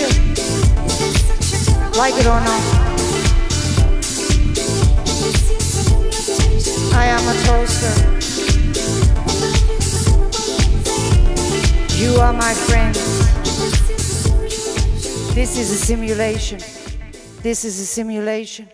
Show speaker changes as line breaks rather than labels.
future, like it or not. I am a toaster. You are my friend. This is a simulation. This is a simulation.